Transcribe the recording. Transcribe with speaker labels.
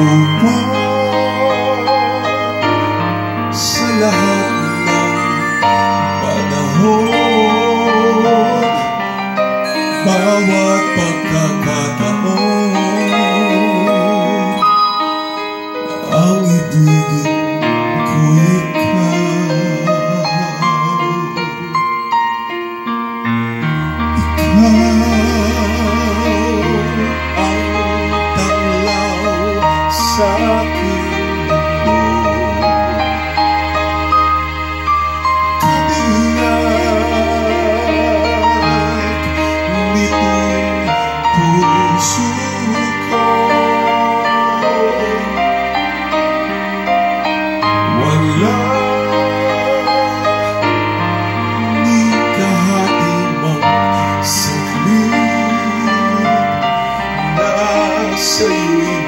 Speaker 1: 宝宝死了。you.